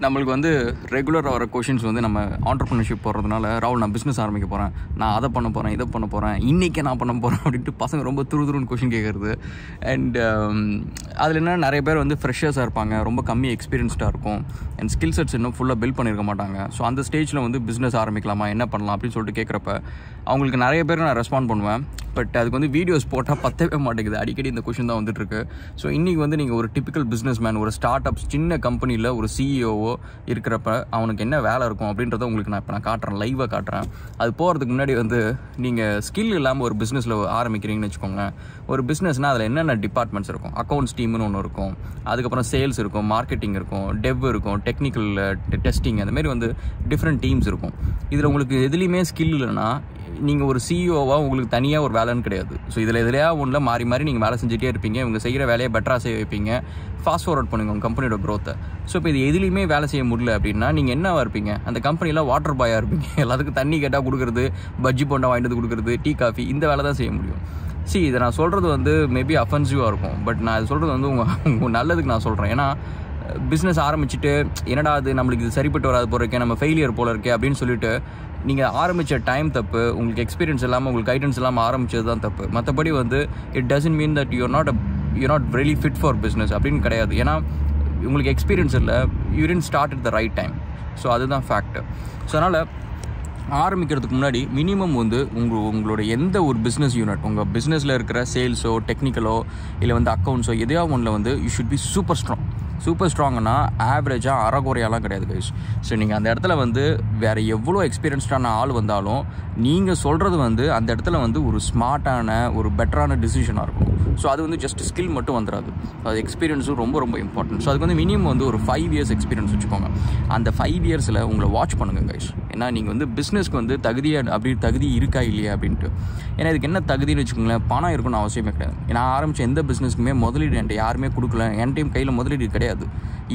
நம்மளுக்கு வந்து ரெகுலராக வர கொஷின்ஸ் வந்து நம்ம ஆண்டர்ப்ரினர்ஷிப் போடுறதுனால ராகுல் நான் பிஸ்னஸ் ஆரம்பிக்க போகிறேன் நான் அதை பண்ண போகிறேன் இதை பண்ண போகிறேன் இன்றைக்கே நான் பண்ண போகிறேன் அப்படின்ட்டு பசங்க ரொம்ப துரு துருன்னு கொஷின் கேட்குறது அண்ட் um, அதில் என்ன நிறைய பேர் வந்து ஃப்ரெஷர்ஸாக இருப்பாங்க ரொம்ப கம்மி எக்ஸ்பீரியன்ஸ்டாக இருக்கும். அண்ட் ஸ்கில் செட்ஸ் இன்னும் ஃபுல்லாக பில்ட் பண்ணியிருக்க மாட்டாங்க. ஸோ அந்த ஸ்டேஜில் வந்து பிஸ்னஸ் ஆரம்பிக்கலாமா என்ன பண்ணலாம் அப்படின்னு சொல்லிட்டு கேட்குறப்ப அவங்களுக்கு நிறைய பேர் நான் ரெஸ்பாண்ட் பண்ணுவேன். பட் அதுக்கு வந்து வீடியோஸ் போட்டால் பத்தவே மாட்டேங்குது. அடிக்கடி இந்த கொஷின் தான் வந்துட்டு இருக்கு. ஸோ இன்றைக்கி வந்து நீங்கள் ஒரு டிபிக்கல் பிஸ்னஸ் மேன் ஒரு ஸ்டார்ட் அப்ஸ் சின்ன கம்பெனியில் ஒரு சிஇஓவோ இருக்கிறப்ப அவனுக்கு என்ன வேலை இருக்கும் அப்படின்றத உங்களுக்கு நான் இப்போ நான் காட்டுறேன் லைவாக காட்டுறேன். அது போகிறதுக்கு முன்னாடி வந்து நீங்கள் ஸ்கில் இல்லாமல் ஒரு பிஸ்னஸில் ஆரம்பிக்கிறீங்கன்னு வச்சுக்கோங்களேன் ஒரு பிஸ்னஸ்னால் அதில் என்னென்ன டிபார்ட்மெண்ட்ஸ் இருக்கும்? அக்கௌண்ட்ஸ் டீம்னு ஒன்று இருக்கும். அதுக்கப்புறம் சேல்ஸ் இருக்கும் மார்க்கெட்டிங் இருக்கும் டெவ் இருக்கும் டெக்னிக்கல் டெஸ்டிங் uh, அந்த மாதிரி வந்து டிஃப்ரெண்ட் டீம்ஸ் இருக்கும். இதில் உங்களுக்கு எதுலேயுமே ஸ்கில் இல்லைன்னா நீங்கள் ஒரு சிஇஓவாக உங்களுக்கு தனியாக ஒரு வேலைன்னு கிடையாது. ஸோ இதில் எதிலையா ஒன்றில் மாறி மாறி நீங்கள் வேலை செஞ்சுட்டே இருப்பீங்க. இவங்க செய்கிற வேலையை பெட்டராக செய்ய வைப்பீங்க. ஃபாஸ்ட் ஃபார்வர்ட் பண்ணுங்க உங்கள் கம்பெனியோட க்ரோத்தை ஸோ இப்போ இது எதுலேயுமே வேலை செய்ய முடியல அப்படின்னா நீங்கள் என்னவாக இருப்பீங்க? அந்த கம்பெனியில் வாட்டர் பாயாக இருப்பீங்க. எல்லாத்துக்கும் தண்ணி கேட்டால் கொடுக்குறது பஜ்ஜி போண்டா வாங்கிட்டு வந்து கொடுக்குறது டீ காஃபி இந்த வேலை தான் செய்ய முடியும். சி இதை நான் சொல்கிறது வந்து மேபி அஃபென்சிவாக இருக்கும். பட் நான் இது சொல்கிறது வந்து உங்கள் நல்லதுக்கு நான் சொல்கிறேன் ஏன்னா பிஸ்னஸ் ஆரம்பிச்சுட்டு என்னடா அது நம்மளுக்கு இது சரிப்பட்டு வராது போல இருக்கே நம்ம ஃபெயிலியர் போல இருக்கே அப்படின்னு சொல்லிட்டு நீங்கள் ஆரம்பித்த டைம் தப்பு உங்களுக்கு எக்ஸ்பீரியன்ஸ் இல்லாமல் உங்களுக்கு கைடன்ஸ் இல்லாமல் ஆரம்பிச்சது தான் தப்பு. மற்றபடி வந்து it doesn't mean that you're not you not really fit for business அப்படின்னு கிடையாது. ஏன்னா உங்களுக்கு எக்ஸ்பீரியன்ஸ் இல்லை urine start at the right time so அதுதான் ஃபேக்ட் ஸோ அதனால் ஆரம்பிக்கிறதுக்கு முன்னாடி மினிமம் வந்து உங்கள் உங்களோட எந்த ஒரு பிஸ்னஸ் யூனிட் உங்கள் பிஸ்னஸில் இருக்கிற சேல்ஸோ டெக்னிக்கலோ இல்லை வந்து அக்கௌண்ட்ஸோ எதையோ ஒன்றில் வந்து you should be super strong super ஸ்ட்ராங்னா ஆவரேஜாக அறகுறையாலாம் கிடையாது கைஸ் ஸோ நீங்கள் அந்த இடத்துல வந்து வேறு எவ்வளோ எக்ஸ்பீரியன்ஸ்டான ஆள் வந்தாலும் நீங்கள் சொல்கிறது வந்து அந்த இடத்துல வந்து ஒரு ஸ்மார்ட்டான ஒரு பெட்டரான டிசிஷனாக இருக்கும் ஸோ அது வந்து ஜஸ்ட் ஸ்கில் மட்டும் வந்துடாது அது எக்ஸ்பீரியன்ஸும் ரொம்ப ரொம்ப இம்பார்ட்டன்ட் ஸோ அதுக்கு வந்து மினிமம் வந்து ஒரு ஃபைவ் இயர்ஸ் எக்ஸ்பீரியன்ஸ் வச்சுக்கோங்க. அந்த ஃபைவ் இயர்ஸில் உங்களை வாட்ச் பண்ணுங்கள் கைஸ் ஏன்னா நீங்கள் வந்து பிஸ்னஸ்க்கு வந்து தகுதியாக அப்படி தகுதி இருக்கா இல்லையா அப்படின்ட்டு. ஏன்னா இதுக்கு என்ன தகுதின்னு வச்சுக்கோங்களேன் பணம் இருக்கணும்னு அவசியமே கிடையாது. நான் ஆரம்பித்த எந்த பிஸ்னஸ்க்குமே முதலீடு என்கிட்ட யாருமே கொடுக்கல. என் டைம் கையில் முதலீடு கிடையாது.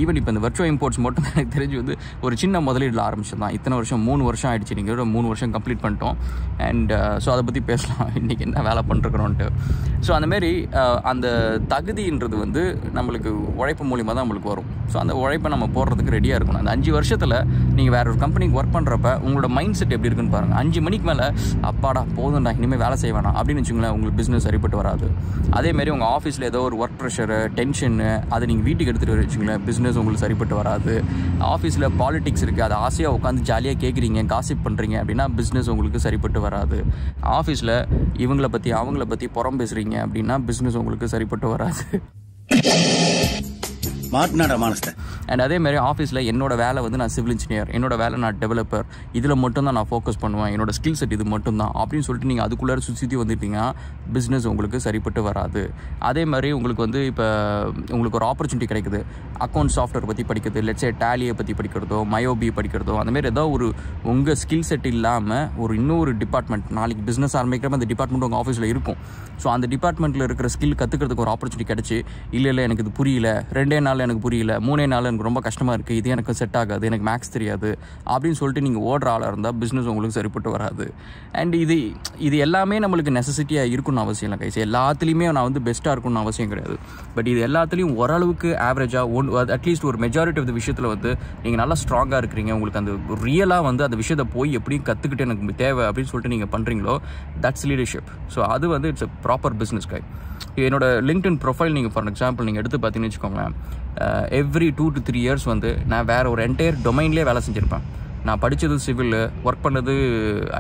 ஈவன் இப்போ இந்த வர்ச்சுவல் இம்போர்ட்ஸ் மட்டும் எனக்கு தெரிஞ்சு வந்து ஒரு சின்ன முதலீடில் ஆரம்பிச்சது தான் இத்தனை வருஷம் மூணு வருஷம் ஆயிடுச்சு. நீங்கள் மூணு வருஷம் கம்ப்ளீட் பண்ணிட்டோம். அண்ட் ஸோ uh, அதை பற்றி பேசலாம். இன்றைக்கி என்ன வேலை பண்ணிருக்கிறோன்ட்டு ஸோ அந்தமாரி uh, அந்த தகுதின்றது வந்து நம்மளுக்கு உழைப்பு மூலிமா தான் நம்மளுக்கு வரும். ஸோ அந்த உழைப்பை நம்ம போடுறதுக்கு ரெடியாக இருக்கணும். அந்த அஞ்சு வருஷத்தில் நீங்கள் வேற ஒரு கம்பெனிக்கு ஒர்க் பண்ணுறப்ப உங்களோட மைண்ட் செட் எப்படி இருக்குன்னு பாருங்கள் அஞ்சு மணிக்கு மேலே அப்பாடா போதும்டா இனிமேல் வேலை செய்ய வேணாம். அப்படின்னு வச்சுங்களேன் உங்களுக்கு பிஸ்னஸ் சரிப்பட்டு வராது. அதேமாரி உங்கள் ஆஃபீஸில் ஏதோ ஒரு ஒர்க் ப்ரெஷரு டென்ஷனு அதை நீங்கள் வீட்டுக்கு எடுத்துகிட்டு வச்சுங்களேன் பிஸ்னஸ் பிஸ்னஸ் உங்களுக்கு சரிப்பட்டு வராது. ஆஃபீஸில் பாலிட்டிக்ஸ் இருக்குது அதை ஆசையாக உட்காந்து ஜாலியாக கேட்குறீங்க காசிப் பண்ணுறீங்க அப்படின்னா பிஸ்னஸ் உங்களுக்கு சரிப்பட்டு வராது. ஆஃபீஸில் இவங்கள பற்றி அவங்கள பற்றி புறம் பேசுகிறீங்க அப்படின்னா பிஸ்னஸ் உங்களுக்கு சரிப்பட்டு வராது. மாட்டினாடா மானஸ்த அண்ட் அதே மாதிரி ஆஃபீஸில் என்னோட வேலை வந்து நான் சிவில் இன்ஜினியர் என்னோட வேலை நான் டெவலப்பர் இதில் மட்டும் தான் நான் ஃபோக்கஸ் பண்ணுவேன். என்னோட ஸ்கில் செட் இது மட்டும் தான். அப்படின்னு சொல்லிட்டு நீங்கள் அதுக்குள்ளே சுற்றி சுற்றி வந்துட்டீங்கன்னா பிஸ்னஸ் உங்களுக்கு சரிப்பட்டு வராது. அதே மாதிரி உங்களுக்கு வந்து இப்போ உங்களுக்கு ஒரு ஆப்பர்ச்சுனிட்டி கிடைக்குது. அக்கௌண்ட் சாஃப்ட்வேர் பற்றி படிக்கிறது லெட்ஸே டேலியை பற்றி படிக்கிறதோ மயோபி படிக்கிறதோ அந்த மாதிரி ஏதோ ஒரு உங்கள் ஸ்கில் செட் இல்லாமல் ஒரு இன்னொரு டிபார்ட்மெண்ட் நாளைக்கு பிஸ்னஸ் ஆரம்பிக்கிறப்ப அந்த டிபார்ட்மெண்ட் உங்கள் ஆஃபீஸில் இருக்கும். ஸோ அந்த டிபார்ட்மெண்ட்டில் இருக்கிற ஸ்கில் கற்றுக்கிறதுக்கு ஒரு ஆப்பர்ச்சுனிட்டி கிடச்சி இல்லை இல்லை எனக்கு இது புரியல. ரெண்டே நாள் எனக்கு புரியல. மூணே நாள் எனக்கு ரொம்ப கஷ்டமாக இருக்குது இது எனக்கு செட் ஆகாது. எனக்கு மேக்ஸ் தெரியாது. அப்படின்னு சொல்லிட்டு நீங்கள் ஓடுற ஆளாக இருந்தால் பிஸ்னஸ் உங்களுக்கு சரிப்பட்டு வராது. அண்ட் இது இது எல்லாமே நம்மளுக்கு நெசசிட்டியாக இருக்கணும்னு அவசியம் இல்லை கைஸ் எல்லாத்துலேயுமே நான் வந்து பெஸ்ட்டாக இருக்கணும்னு அவசியம் கிடையாது. பட் இது எல்லாத்துலேயும் ஓரளவுக்கு ஆவரேஜாக ஒன் அட்லீஸ்ட் ஒரு மெஜாரிட்டி ஆஃப் த விஷயத்தில் வந்து நீங்கள் நல்லா ஸ்ட்ராங்காக இருக்கிறீங்க. உங்களுக்கு அந்த ரியலாக வந்து அந்த விஷயத்தை போய் எப்படி கற்றுக்கிட்டு எனக்கு தேவை அப்படின்னு சொல்லிட்டு நீங்கள் பண்ணுறீங்களோ தட்ஸ் லீடர்ஷிப் ஸோ அது வந்து இட்ஸ் ப்ராப்பர் பிஸ்னஸ் கை என்னோட லிங்க்டின் ப்ரொஃபைல் நீங்கள் ஃபார் எக்ஸாம்பிள் நீங்கள் எடுத்து பார்த்தீங்கன்னு வச்சுக்கோங்களேன். Every two to three years வந்து நான் வேறு ஒரு என்டையர் டொமைன்லேயே வேலை செஞ்சுருப்பேன். நான் படித்தது சிவில் ஒர்க் பண்ணது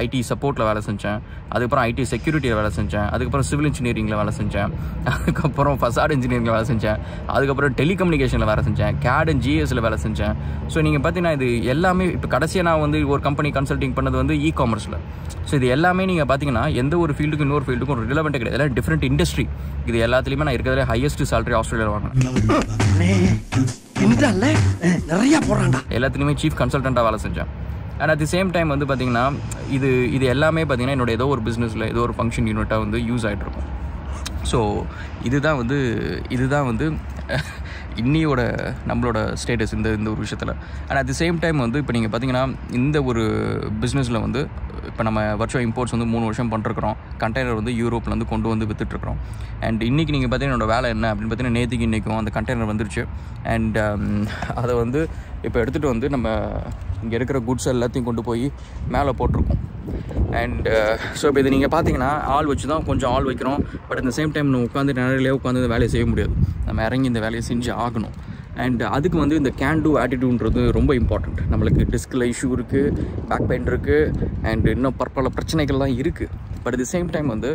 ஐடி சப்போர்ட்டில் வேலை செஞ்சேன். அதுக்கப்புறம் ஐடி செக்யூரிட்டியில் வேலை செஞ்சேன். அதுக்கப்புறம் சிவில் இன்ஜினியரிங்கில் வேலை செஞ்சேன். அதுக்கப்புறம் ஃபசாட் இன்ஜினியரிங்கில் வேலை செஞ்சேன். அதுக்கப்புறம் டெலிகம்யூனிகேஷனில் வேலை செஞ்சேன். கேட் அண்ட் ஜிஎஸில் வேலை செஞ்சேன். ஸோ நீங்கள் பார்த்தீங்கன்னா இது எல்லாமே இப்போ கடைசியாக நான் வந்து ஒரு கம்பெனி கன்சல்டிங் பண்ணது வந்து இ காமர்ஸில் ஸோ இது எல்லாமே நீங்கள் பார்த்தீங்கன்னா எந்த ஒரு ஃபீல்டுக்கு இன்னொரு ஃபீல்டுக்கும் ஒரு ரிலவெண்ட்டே கிடையாது. எல்லாம் டிஃப்ரெண்ட் இண்டஸ்ட்ரி இது எல்லாத்துலேயுமே நான் இருக்கிறதுல ஹையஸ்ட் சேலரி ஆஸ்திரேலியாவில் வாங்கினேன். இந்தால நிறைய போடுறான்டா. எல்லாத்துலேயுமே சீஃப் கன்சல்டண்ட்டாக வேலை செஞ்சேன். And at the same time வந்து பார்த்திங்கன்னா இது இது எல்லாமே பார்த்திங்கன்னா என்னோட ஏதோ ஒரு பிஸ்னஸில் ஏதோ ஒரு ஃபங்க்ஷன் யூனிட்டாக வந்து யூஸ் ஆகிட்டு இருக்கும். ஸோ இதுதான் வந்து இதுதான் வந்து இன்னியோட நம்மளோட ஸ்டேட்டஸ் இந்த இந்த ஒரு விஷயத்தில். And at the same time வந்து இப்போ நீங்கள் பார்த்தீங்கன்னா இந்த ஒரு பிஸ்னஸில் வந்து இப்போ நம்ம வர்ச்சுவல் இம்போர்ட்ஸ் வந்து மூணு வருஷம் பண்ணிருக்கிறோம் கண்டெய்னர் வந்து யூரோப்லேருந்து கொண்டு வந்து விற்றுட்ருக்குறோம் அண்ட் இன்றைக்கி நீங்கள் பார்த்தீங்கன்னா என்னோட வேலை என்ன அப்படின்னு பார்த்தீங்கன்னா நேற்றுக்கு இன்றைக்கும் அந்த கண்டெய்னர் வந்துருச்சு. அண்ட் um, அதை வந்து இப்போ எடுத்துகிட்டு வந்து நம்ம இங்கே இருக்கிற குட்ஸ் எல்லாத்தையும் கொண்டு போய் மேலே போட்டிருக்கோம். அண்ட் ஸோ uh, இப்போ இது நீங்கள் பார்த்தீங்கன்னா ஆள் வச்சு தான் கொஞ்சம் ஆள் வைக்கிறோம். பட் இந்த சேம் டைம் நம்ம உட்காந்து நிழலே உட்காந்து வேலையை செய்ய முடியாது. நம்ம இறங்கி இந்த வேலையை செஞ்சு ஆகணும். அண்ட் அதுக்கு வந்து இந்த கேன் டூ ஆட்டிடியூன்றது ரொம்ப இம்பார்ட்டண்ட் நம்மளுக்கு டிஸ்கில் இஷ்யூ இருக்குது பேக் பெயின் இருக்குது அண்ட் இன்னும் பற்பல பிரச்சனைகள்லாம் இருக்குது பட் தி சேம் டைம் வந்து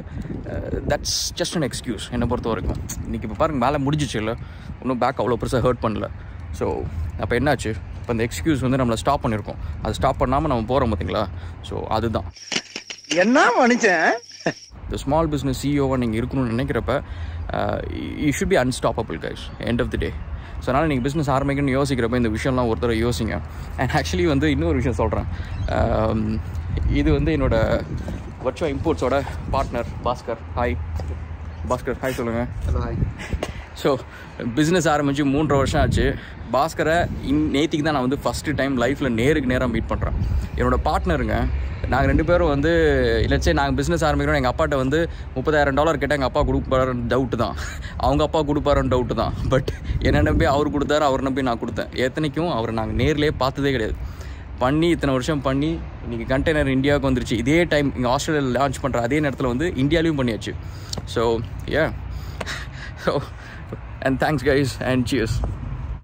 தட்ஸ் ஜஸ்ட் அன் எக்ஸ்கியூஸ் என்னை பொறுத்த வரைக்கும். இன்றைக்கி இப்போ பாருங்கள் வேலை முடிஞ்சிச்சு இல்லை இன்னும் பேக் அவ்வளோ பெருசாக ஹர்ட் பண்ணல. ஸோ அப்போ என்னாச்சு? இப்போ இந்த எக்ஸ்கியூஸ் வந்து நம்மளை ஸ்டாப் பண்ணியிருக்கோம் அது ஸ்டாப் பண்ணாமல் நம்ம போகிறோம் பார்த்தீங்களா ஸோ அதுதான். என்ன மனுஷன்? இந்த ஸ்மால் பிஸ்னஸ் சிஇஓவாக நீங்கள் இருக்கணும்னு நினைக்கிறப்ப you should be unstoppable guys end of the day so அதனால் நீங்கள் பிஸ்னஸ் ஆரம்பிக்கணும்னு யோசிக்கிறப்ப இந்த விஷயம்லாம் ஒருத்தர் யோசிங்க. அண்ட் ஆக்சுவலி வந்து இன்னொரு விஷயம் சொல்கிறேன் um, இது வந்து என்னோடய virtual இம்போர்ட்ஸோட partner Bhaskar hi Bhaskar hi சொல்லுங்கள் ஹலோ ஹாய் ஸோ பிஸ்னஸ் ஆரம்பித்து மூன்றரை வருஷம் ஆச்சு. பாஸ்கரை இன் நேத்திக்கு தான் நான் வந்து ஃபஸ்ட்டு டைம் லைஃப்பில் நேருக்கு நேராக மீட் பண்ணுறேன் என்னோடய பார்ட்னருங்க நாங்கள் ரெண்டு பேரும் வந்து இல்லச்சே நாங்கள் பிஸ்னஸ் ஆரம்பிக்கிறோம் எங்கள் அப்பாட்ட வந்து முப்பதாயிரம் டாலர் கேட்டால் எங்கள் அப்பா கொடுப்பாருன்னு டவுட்டு தான். அவங்க அப்பா கொடுப்பாருன்னு டவுட்டு தான். பட் என்னை நம்பி அவர் கொடுத்தாரு அவர் நம்பி நான் கொடுத்தேன். எத்தனைக்கும் அவரை நாங்கள் நேர்லேயே பார்த்ததே கிடையாது. பண்ணி இத்தனை வருஷம் பண்ணி இன்றைக்கி கண்டெய்னர் இந்தியாவுக்கு வந்துருச்சு. இதே டைம் இங்கே ஆஸ்திரேலியாவில் லான்ச் பண்ணுற அதே நேரத்தில் வந்து இந்தியாலையும் பண்ணியாச்சு. So uh so and thanks guys and cheers